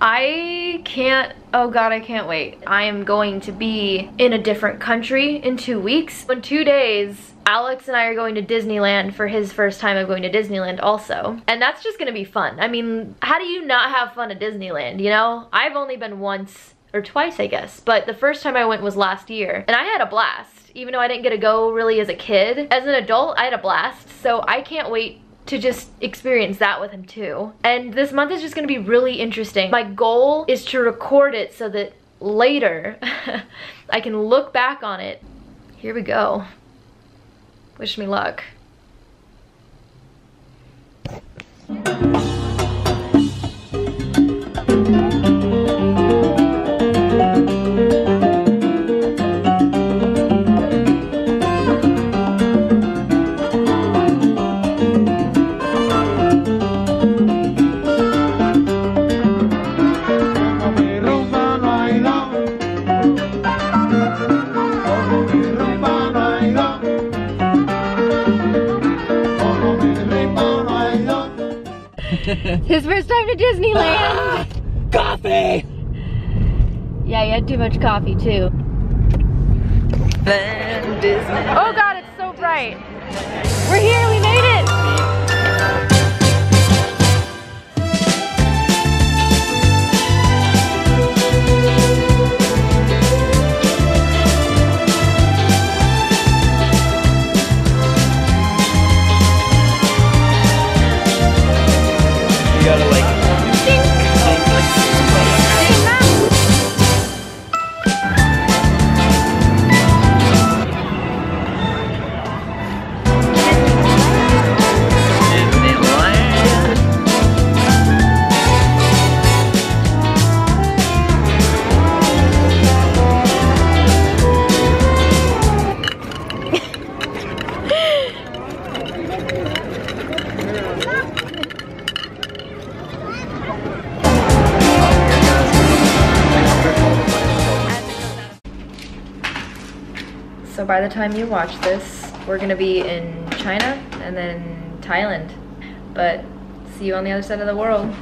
I can't, oh god, I can't wait. I am going to be in a different country in two weeks. In two days, Alex and I are going to Disneyland for his first time of going to Disneyland also. And that's just gonna be fun. I mean, how do you not have fun at Disneyland, you know? I've only been once or twice I guess, but the first time I went was last year and I had a blast. Even though I didn't get to go really as a kid, as an adult I had a blast. So I can't wait to just experience that with him too. And this month is just gonna be really interesting. My goal is to record it so that later I can look back on it. Here we go. Wish me luck. His first time to Disneyland. Coffee! Yeah, you had too much coffee too. Oh god, it's so bright. So by the time you watch this, we're gonna be in China and then Thailand. But see you on the other side of the world.